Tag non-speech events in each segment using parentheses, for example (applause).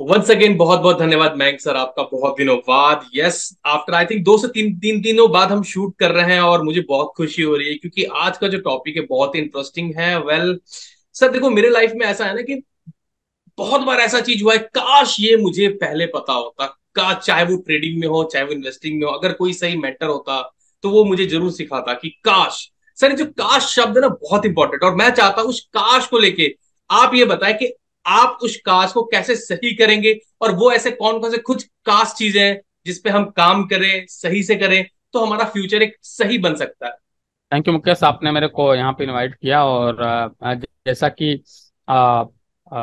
Once again बहुत बहुत धन्यवाद मैंग सर आपका बहुत दिनों बाद। यस आफ्टर आई थिंक दो से तीन तीन दिनों बाद हम शूट कर रहे हैं और मुझे बहुत खुशी हो रही है क्योंकि आज का जो टॉपिक है बहुत इंटरेस्टिंग है। वेल well, सर देखो मेरे लाइफ में ऐसा है ना कि बहुत बार ऐसा चीज़ हुआ है काश ये मुझे पहले पता होता। का चाहे वो ट्रेडिंग में हो चाहे वो इन्वेस्टिंग में हो अगर कोई सही मैटर होता तो वो मुझे ज़रूर सिखाता कि काश। सर जो काश शब्द है ना बहुत इंपॉर्टेंट और मैं चाहता हूँ उस काश को लेके आप ये बताएँ कि आप उस कास्ट को कैसे सही करेंगे? और वो ऐसे कौन कौन से कुछ कास्ट चीज़ें हैं जिसपे हम काम करें सही से करें तो हमारा फ्यूचर एक सही बन सकता है। थैंक यू मुकेश आपने मेरे को यहाँ पे इनवाइट किया और जैसा कि आ, आ,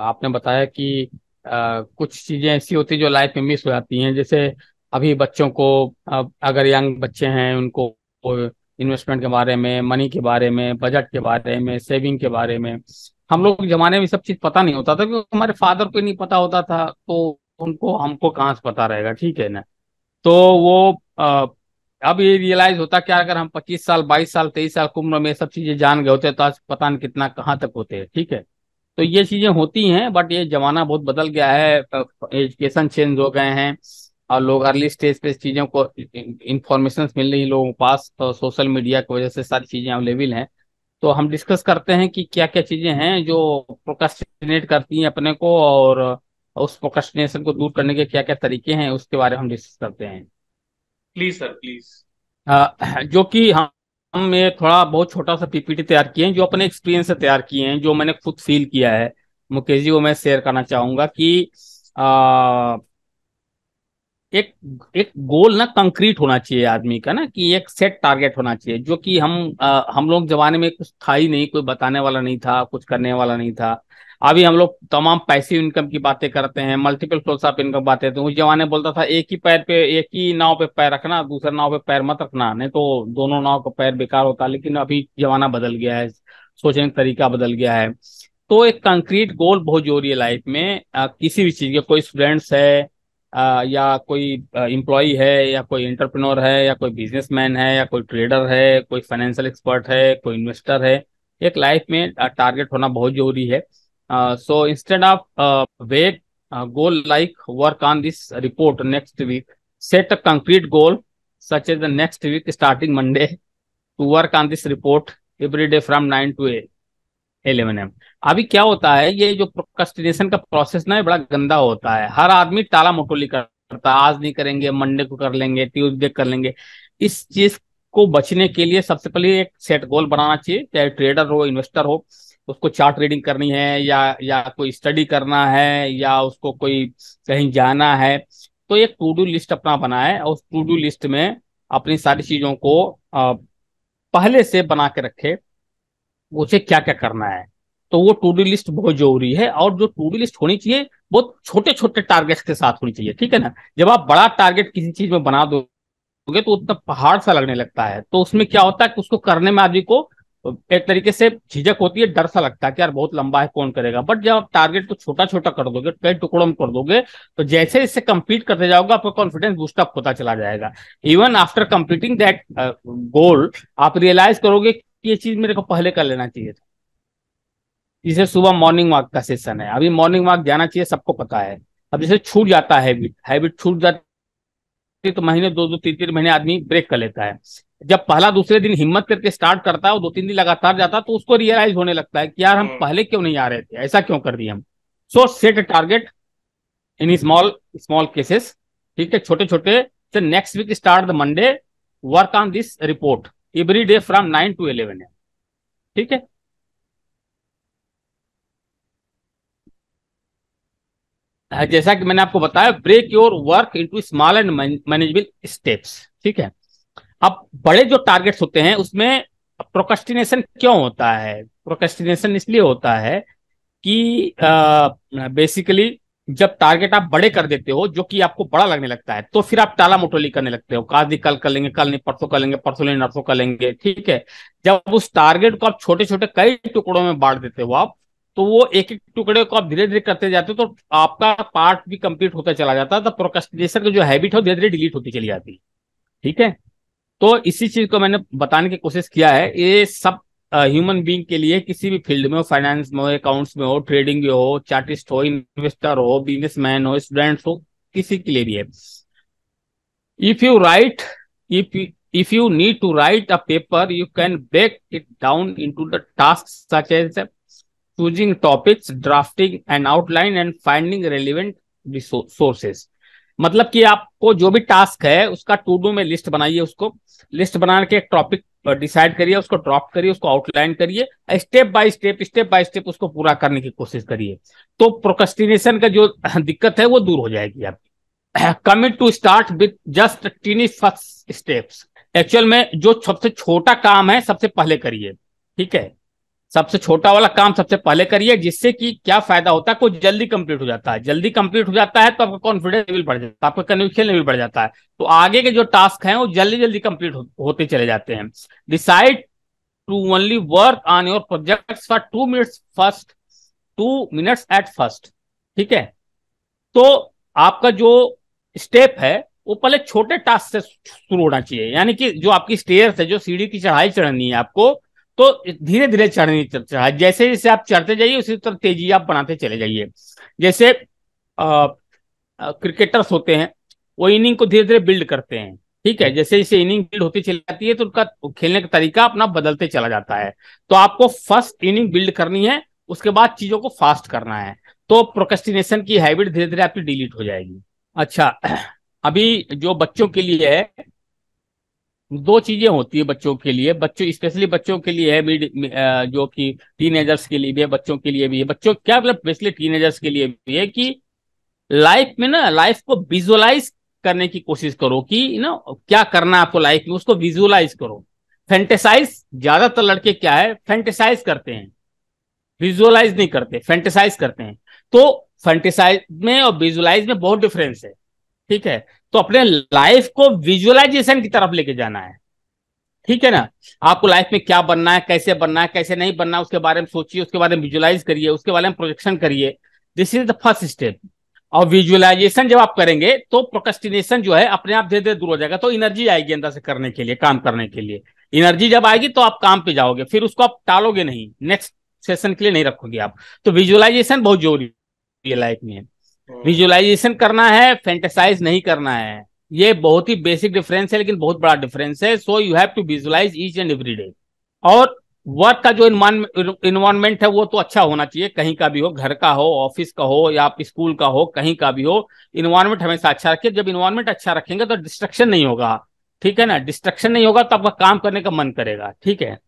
आपने बताया कि आ, कुछ चीज़ें ऐसी होती जो लाइफ में मिस हो जाती हैं। जैसे अभी बच्चों को अगर यंग बच्चे हैं उनको इन्वेस्टमेंट के बारे में मनी के बारे में बजट के बारे में सेविंग के बारे में हम लोग जमाने में सब चीज़ पता नहीं होता था क्योंकि हमारे फादर को नहीं पता होता था तो उनको हमको कहाँ से पता रहेगा ठीक है ना? तो वो आ, अब ये रियलाइज़ होता क्या अगर हम 25 साल 22 साल 23 साल की उम्र में सब चीज़ें जान गए होते तो आज पता नहीं कितना कहाँ तक होते हैं ठीक है? तो ये चीज़ें होती हैं बट ये जमाना बहुत बदल गया है एजुकेशन चेंज हो गए हैं और लोग अर्ली स्टेज पे चीज़ों को इंफॉर्मेशन मिल रही है लोगों के पास तो सोशल मीडिया की वजह से सारी चीज़ें अवेलेबल हैं। तो हम डिस्कस करते हैं कि क्या क्या चीज़ें हैं जो प्रोकास्टिनेट करती हैं अपने को और उस प्रोकास्टिनेशन को दूर करने के क्या क्या तरीके हैं उसके बारे में हम डिस्कस करते हैं। Please sir please. जो कि हम हम ये थोड़ा बहुत छोटा सा पीपीटी तैयार किए हैं जो अपने एक्सपीरियंस से तैयार किए हैं जो मैंने खुद फील किया है। मुकेश जी वो मैं शेयर करना चाहूँगा कि आ, एक एक गोल ना कंक्रीट होना चाहिए आदमी का ना कि एक सेट टारगेट होना चाहिए जो कि हम आ, हम लोग जमाने में कुछ था ही नहीं कोई बताने वाला नहीं था कुछ करने वाला नहीं था। अभी हम लोग तमाम पैसिव इनकम की बातें करते हैं मल्टीपल सोर्स ऑफ़ इनकम बातें तो उस जमाने बोलता था एक ही पैर पे एक ही नाव पे पैर रखना दूसरे नाव पे पैर मत रखना। नहीं तो दोनों नाव का पैर बेकार होता लेकिन अभी जमाना बदल गया है सोचने का तरीका बदल गया है। तो एक कंक्रीट गोल बहुत ज़रूरी है लाइफ में आ, किसी भी चीज़ के कोई स्टूडेंट्स है या कोई इम्प्लॉई है, या कोई इंटरप्रनोर है, या कोई बिजनेसमैन है, या कोई ट्रेडर है, कोई फाइनेंशियल एक्सपर्ट है, कोई इन्वेस्टर है, एक लाइफ में टारगेट होना बहुत ज़रूरी है। So instead of vague goal like work on this report next week set a concrete goal such is the next week starting Monday to work on this report every day from nine to eight 11 am अभी क्या होता है, ये जो procrastination का process ना बड़ा गंदा होता है। हर आदमी टाला मोटोली करता है। आज नहीं करेंगे, मंडे को कर लेंगे ट्यूजडे कर लेंगे। इस चीज़ को बचने के लिए सबसे पहले एक सेट गोल बनाना चाहिए। चाहे ट्रेडर हो इन्वेस्टर हो, उसको चार्ट रीडिंग करनी है या या कोई स्टडी करना है या उसको कोई कहीं जाना है तो एक टू डू लिस्ट अपना बनाए और उस टू डू लिस्ट में अपनी सारी चीज़ों को पहले से बना के रखे। उसे क्या क्या करना है? तो वो टू डू लिस्ट बहुत ज़रूरी है और जो टू डू लिस्ट होनी चाहिए बहुत छोटे छोटे टारगेट्स के साथ होनी चाहिए, ठीक है ना? जब आप बड़ा टारगेट किसी चीज़ में बना दोगे तो उतना पहाड़ सा लगने लगता है। तो उसमें क्या होता है कि उसको करने में आदमी को एक तरीके से झिझक होती है, डर सा लगता है कि यार बहुत लंबा है, कौन करेगा? बट जब आप टारगेट को छोटा छोटा कर दोगे, कई टुकड़ों में कर दोगे तो जैसे इससे कंप्लीट करते जाओगे, आपका कॉन्फिडेंस बूस्टअप होता चला जाएगा। Even after completing that goal आप रियलाइज़ करोगे ये चीज़ मेरे को पहले कर लेना चाहिए था। जैसे सुबह मॉर्निंग वॉक का सेशन है। अभी मॉर्निंग वॉक जाना चाहिए सबको पता है। अब जैसे छूट जाता है हैबिट हैबिट छूट जाती तो महीने दो दो तीन तीन महीने आदमी ब्रेक कर लेता है। जब पहला दूसरे दिन हिम्मत करके स्टार्ट करता है और दो तीन दिन लगातार जाता है तो उसको रियलाइज़ होने लगता है कि यार हम हम्म। पहले क्यों नहीं आ रहे थे? ऐसा क्यों कर दिए हम? So set a target in small small cases ठीक है? छोटे छोटे next week start the Monday work on this report every day from nine to eleven am ठीक है? जैसा कि मैंने आपको बताया break your work into small and manageable steps ठीक है? अब बड़े जो टारगेट्स होते हैं, उसमें प्रोकस्टिनेशन क्यों होता है? प्रोकस्टिनेशन इसलिए होता है कि बेसिकली जब टारगेट आप बड़े कर देते हो, जो कि आपको बड़ा लगने लगता है तो फिर आप टाला मोटोली करने लगते हो। काज कल कर लेंगे, कल नहीं, परसों कर लेंगे, परसों नहीं नरसों कर लेंगे, ठीक है? जब उस टारगेट को आप छोटे छोटे कई टुकड़ों में बांट देते हो आप तो वो एक एक टुकड़े को आप धीरे धीरे करते जाते हो तो आपका पार्ट भी कंप्लीट होता चला जाता है तो प्रोकस्टिनेशन की जो हैबिट है धीरे धीरे डिलीट होती चली जाती है, ठीक है? तो इसी चीज़ को मैंने बताने की कोशिश किया है, ये सब ह्यूमन बीइंग के लिए किसी भी फ़ील्ड में हो फाइनेंस में हो अकाउंट्स में हो ट्रेडिंग में हो चार्टिस्ट हो इन्वेस्टर हो बिजनेसमैन हो स्टूडेंट हो, किसी के लिए भी है। If you write if if you need to write a paper you can break it down into the task such as choosing topics drafting and outline and finding relevant sources मतलब कि आपको जो भी टास्क है, उसका to do में list बनाइए उसको। लिस्ट बना के एक टॉपिक डिसाइड करिए, उसको ड्रॉप करिए, उसको आउटलाइन करिए step by step step by step उसको पूरा करने की कोशिश करिए। तो प्रोकस्टिनेशन का जो (clears throat) दिक्कत है, वो दूर हो जाएगी आपकी commit to start with just tiny first steps actual में जो सबसे छोटा काम है, सबसे पहले करिए, ठीक है? सबसे छोटा वाला काम सबसे पहले करिए, जिससे कि क्या फ़ायदा होता है? कुछ जल्दी कंप्लीट हो जाता है। जल्दी कंप्लीट हो जाता है तो आपका कॉन्फिडेंस लेवल बढ़ जाता है, आपका कन्विक्शन लेवल बढ़ जाता है। तो आगे के जो टास्क हैं, वो जल्दी जल्दी कंप्लीट होते चले जाते हैं। Decide to only work on your project for two minutes first two minutes at first ठीक है? तो आपका जो स्टेप है, वो पहले छोटे टास्क से शुरू होना चाहिए। यानी कि जो आपकी स्टेयर है, जो सीढ़ी की चढ़ाई चढ़नी है आपको तो धीरे धीरे चढ़नी चढ़ाई जैसे जैसे आप चढ़ते जाइए, उसी तरह तेज़ी आप बनाते चले जाइए। जैसे क्रिकेटर्स होते हैं, वो इनिंग को धीरे धीरे बिल्ड करते हैं, ठीक है? जैसे जैसे इनिंग बिल्ड होती चली जाती है तो उनका खेलने का तरीका अपना बदलते चला जाता है। तो आपको फ़र्स्ट इनिंग बिल्ड करनी है, उसके बाद चीज़ों को फास्ट करना है। तो प्रोकेस्टिनेशन की हैबिट धीरे धीरे आपकी डिलीट हो जाएगी। अच्छा (clears throat) अभी जो बच्चों के लिए है दो चीज़ें होती है बच्चों के लिए। बच्चों स्पेशली बच्चों के लिए है जो कि टीनेजर्स के लिए भी है, बच्चों के लिए भी है। बच्चों, क्या मतलब स्पेशली टीनेजर्स के लिए भी है कि लाइफ में ना लाइफ को विजुअलाइज करने की कोशिश करो कि ना क्या करना आपको लाइफ में, उसको विजुअलाइज करो। फेंटेसाइज ज़्यादातर लड़के क्या है फेंटेसाइज करते हैं। विजुअलाइज नहीं करते फेंटेसाइज करते हैं। तो फेंटेसाइज में और विजुअलाइज में बहुत डिफरेंस है। ठीक है? तो अपने लाइफ को विजुअलाइजेशन की तरफ़ लेके जाना है। ठीक है ना? आपको लाइफ में क्या बनना है, कैसे बनना है, कैसे नहीं बनना है, उसके बारे में सोचिए, उसके बारे में विजुअलाइज करिए, उसके बारे में प्रोजेक्शन करिए। This is the first step और विजुअलाइजेशन जब आप करेंगे तो प्रोकस्टिनेशन जो है, अपने आप धीरे धीरे दूर हो जाएगा। तो एनर्जी आएगी अंदर से करने के लिए, काम करने के लिए। एनर्जी जब आएगी तो आप काम पे जाओगे, फिर उसको आप टालोगे नहीं। नेक्स्ट सेशन के लिए नहीं रखोगे आप। तो विजुअलाइजेशन बहुत ज़रूरी है लाइफ में। विजुअलाइजेशन करना है फेंटेसाइज नहीं करना है। ये बहुत ही बेसिक डिफरेंस है, लेकिन बहुत बड़ा डिफरेंस है। So you have to visualise each and every day और वर्क का जो इन्वायरमेंट है, वो तो अच्छा होना चाहिए। कहीं का भी हो, घर का हो ऑफ़िस का हो, या आप स्कूल का हो, कहीं का भी हो इन्वायरमेंट हमेशा अच्छा रखिए। जब इन्वायरमेंट अच्छा रखेंगे तो डिस्ट्रक्शन नहीं होगा। ठीक है ना? डिस्ट्रक्शन नहीं होगा तो आपका काम करने का मन करेगा। ठीक है?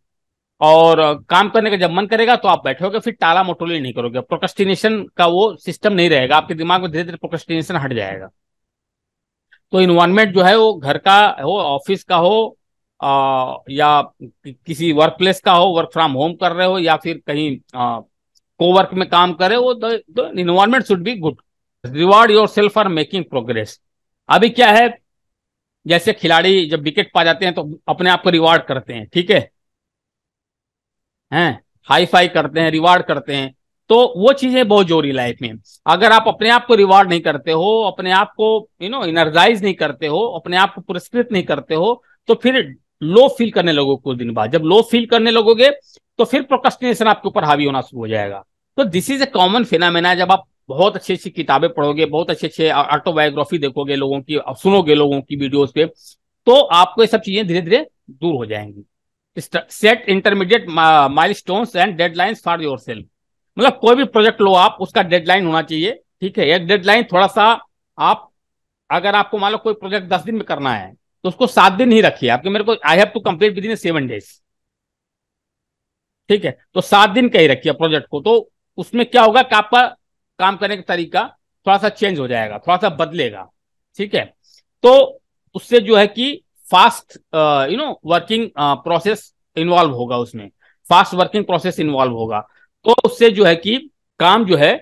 और काम करने का जब मन करेगा तो आप बैठोगे फिर टाला मोटोली नहीं करोगे। प्रोकस्टिनेशन का वो सिस्टम नहीं रहेगा आपके दिमाग में धीरे धीरे प्रोकस्टिनेशन हट जाएगा। तो इन्वायरमेंट जो है वो घर का हो ऑफ़िस का हो आ, या किसी वर्क प्लेस का हो वर्क फ्रॉम होम कर रहे हो या फिर कहीं को वर्क में काम कर रहे हो तो environment should be good reward yourself for making progress अभी क्या है जैसे खिलाड़ी जब विकेट पा जाते हैं तो अपने आप को रिवार्ड करते हैं ठीक है? हैं हाई फाई करते हैं रिवार्ड करते हैं तो वो चीज़ें बहुत ज़रूरी लाइफ में अगर आप अपने आप को रिवार्ड नहीं करते हो, अपने आप को यू नो इनर्जाइज नहीं करते हो, अपने आप को पुरस्कृत नहीं करते हो तो फिर लो फील करने लगोगे कुछ दिन बाद। जब लो फील करने लगोगे तो फिर प्रोकस्टिनेशन आपके ऊपर हावी होना शुरू हो जाएगा। तो this is a common phenomena जब आप बहुत अच्छी अच्छी किताबें पढ़ोगे, बहुत अच्छे अच्छे ऑटोबायोग्राफी देखोगे लोगों की सुनोगे लोगों की वीडियोस पे तो आपको ये सब चीज़ें धीरे धीरे दूर हो जाएँगी। Set intermediate milestones and deadlines for your मतलब कोई भी प्रोजेक्ट लो आप, उसका डेडलाइन होना चाहिए, ठीक है? एक डेडलाइन थोड़ा सा आप, अगर आपको मान लो कोई प्रोजेक्ट दस दिन में करना है तो उसको सात दिन ही रखिए। आपके मेरे को I have to complete within seven days ठीक है? तो सात दिन का ही रखिए प्रोजेक्ट को। तो उसमें क्या होगा कि आपका काम करने का तरीका थोड़ा सा चेंज हो जाएगा थोड़ा सा बदलेगा। ठीक है? तो उससे जो है कि fast you know working process involve होगा उसमें। फास्ट वर्किंग प्रोसेस इन्वॉल्व होगा। तो उससे जो है कि काम जो है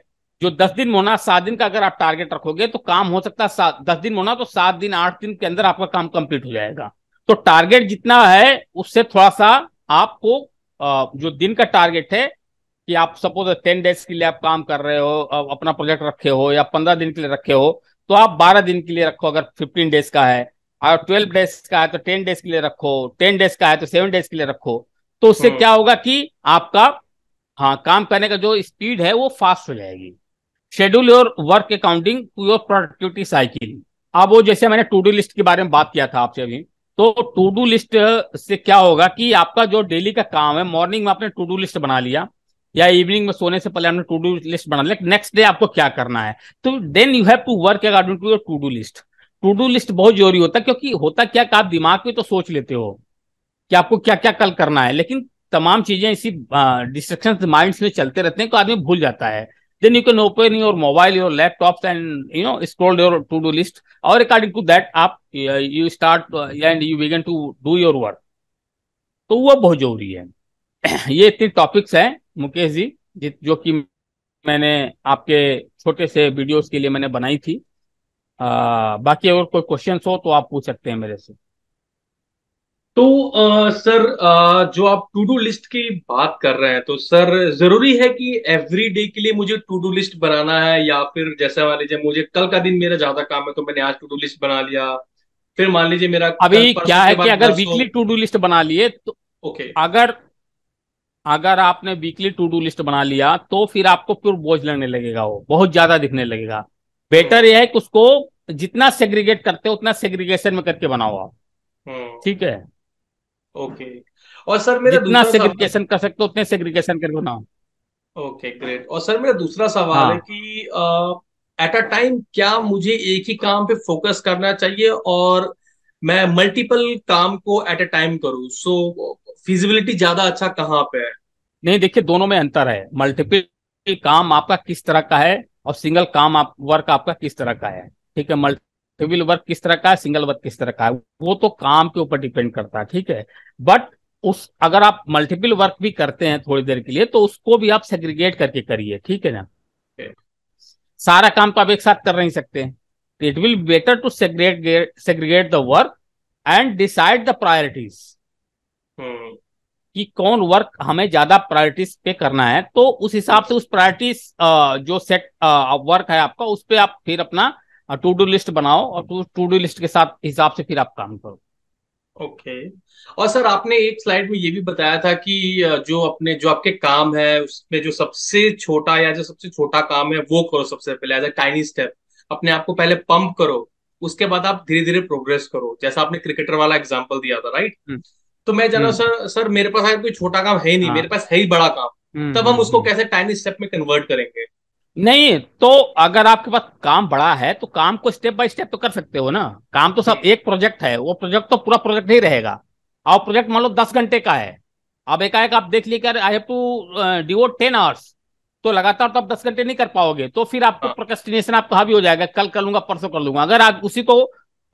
जो दस दिन होना सात दिन का अगर आप टारगेट रखोगे तो काम हो सकता है दस दिन होना तो सात दिन आठ दिन के अंदर आपका काम कंप्लीट हो जाएगा। तो टारगेट जितना है उससे थोड़ा सा आपको uh, जो दिन का टारगेट है कि आप सपोज़ टेन डेज़ के लिए आप काम कर रहे हो अपना प्रोजेक्ट रखे हो या पंद्रह दिन के लिए रखे हो तो आप बारह दिन के लिए रखो अगर फिफ्टीन डेज़ का है। और ट्वेल्व डेज़ का है तो टेन डेज़ के लिए रखो टेन डेज़ का है तो सेवन डेज़ के लिए रखो। तो उससे हम्म। क्या होगा कि आपका हाँ काम करने का जो स्पीड है वो फास्ट हो जाएगी। Schedule your work accounting to your productivity cycle अब वो जैसे मैंने टू डू लिस्ट के बारे में बात किया था आपसे अभी तो टू डू लिस्ट से क्या होगा कि आपका जो डेली का काम है मॉर्निंग में आपने टू डू लिस्ट बना लिया या इवनिंग में सोने से पहले आपने टू डू लिस्ट बना लिया नेक्स्ट डे आपको क्या करना है। तो then you have to work according to your to do list to do list बहुत ज़रूरी होता है, क्योंकि होता क्या आप दिमाग में तो सोच लेते हो कि आपको क्या क्या कल करना है, लेकिन तमाम चीज़ें इसी डिस्ट्रक्शन माइंड में चलते रहते हैं तो आदमी भूल जाता है। Then you can open your mobile, your laptops and, you know, scroll your to do list or according to that आप you start and you begin to do your work. तो वह बहुत ज़रूरी है। (clears throat) ये इतने टॉपिक्स हैं, मुकेश जी जो कि मैंने आपके छोटे से वीडियोस के लिए मैंने बनाई थी। आ, बाकी अगर कोई क्वेश्चन हो तो आप पूछ सकते हैं मेरे से। तो आ, सर आ, जो आप टू डू लिस्ट की बात कर रहे हैं तो सर ज़रूरी है कि एवरी डे के लिए मुझे टू डू लिस्ट बनाना है या फिर जैसे मान लीजिए मुझे कल का दिन मेरा ज़्यादा काम है तो मैंने आज टू डू लिस्ट बना लिया। फिर मान लीजिए मेरा अभी क्या है कि अगर वीकली टू डू लिस्ट बना लिए तो ओके अगर अगर आपने वीकली टू डू लिस्ट बना लिया तो फिर आपको फिर बोझ लगने लगेगा वो बहुत ज़्यादा दिखने लगेगा। बेटर यह है कि उसको जितना सेग्रीगेट करते हो उतना सेग्रीगेशन में करके बनाओ आप। हम्म। ठीक है? ओके। और सर मेरा जितना सेग्रीगेशन कर सकते हो उतने सेग्रीगेशन करके बनाओ। Okay great. और सर मेरा दूसरा सवाल हाँ. है। कि एट अ टाइम क्या मुझे एक ही काम पे फोकस करना चाहिए और मैं मल्टीपल काम को एट अ टाइम करूँ? सो फिजिबिलिटी ज़्यादा अच्छा कहाँ पे है? नहीं देखिए दोनों में अंतर है। मल्टीपल काम आपका किस तरह का है और सिंगल काम आप वर्क आपका किस तरह का है? ठीक है मल्टीपल वर्क किस तरह का है सिंगल वर्क किस तरह का है? वो तो काम के ऊपर डिपेंड करता है, ठीक है? बट उस, अगर आप मल्टीपल वर्क भी करते हैं थोड़ी देर के लिए तो उसको भी आप सेग्रीगेट करके करिए, ठीक है ना? सारा काम तो आप एक साथ कर नहीं सकते। It will better to segregate segregate the work and decide the priorities कि कौन वर्क हमें ज़्यादा प्रायोरिटीज पे करना है तो उस हिसाब से उस प्रायोरिटीज जो सेट वर्क है आपका उस पर आप फिर अपना टू डू लिस्ट बनाओ और टू डू लिस्ट के साथ हिसाब से फिर आप काम करो ओके okay. और सर आपने एक स्लाइड में ये भी बताया था कि जो अपने जो आपके काम है उसमें जो सबसे छोटा या जो सबसे छोटा काम है वो करो सबसे पहले एज अ टाइनी स्टेप अपने आप को पहले पंप करो उसके बाद आप धीरे धीरे प्रोग्रेस करो जैसा आपने क्रिकेटर वाला एग्ज़ाम्पल दिया था राइट हम्म। तो मैं जाना हम्म। सर सर मेरे पास अगर कोई छोटा काम है नहीं हाँ। मेरे पास है ही बड़ा काम हम्म, तब हम उसको कैसे टाइनी स्टेप में कन्वर्ट करेंगे? नहीं तो अगर आपके पास काम बड़ा है तो काम को स्टेप बाय स्टेप तो कर सकते हो ना। काम तो सब एक प्रोजेक्ट है वो प्रोजेक्ट तो पूरा प्रोजेक्ट नहीं रहेगा। और प्रोजेक्ट मान लो दस घंटे का है। अब एकाएक आप देख लीजिए I have to devote ten hours तो लगातार तो आप दस घंटे नहीं कर पाओगे तो फिर आपको प्रोकेस्टिनेशन हाँ। आपका हावी हो जाएगा। कल कर लूँगा परसों कर लूँगा। अगर आप उसी को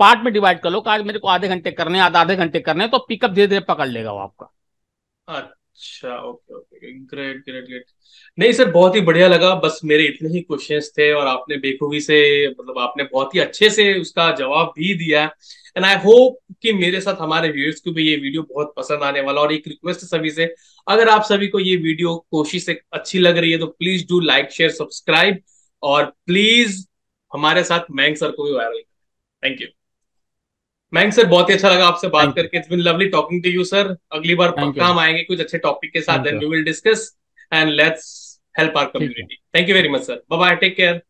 पार्ट में डिवाइड कर लो आज मेरे को आधे घंटे करने आधे आधे घंटे करने तो पिकअप धीरे धीरे पकड़ लेगा वो आपका। अच्छा okay okay, great great great. नहीं सर, बहुत ही बढ़िया लगा। बस मेरे इतने ही क्वेश्चंस थे और आपने बेखूबी से मतलब आपने बहुत ही अच्छे से उसका जवाब भी दिया। एंड आई होप कि मेरे साथ हमारे व्यूअर्स को भी ये वीडियो बहुत पसंद आने वाला और एक रिक्वेस्ट है सभी से। अगर आप सभी को ये वीडियो कोशिश से अच्छी लग रही है तो please do like share subscribe और प्लीज़ हमारे साथ मैंग सर को भी वायरल थैंक यू मैंग सर बहुत ही अच्छा लगा आपसे बात करके. It's been lovely talking to you sir अगली बार पक्का हम आएँगे कुछ अच्छे टॉपिक के साथ then we will discuss and let's help our community thank you very much sir bye bye take care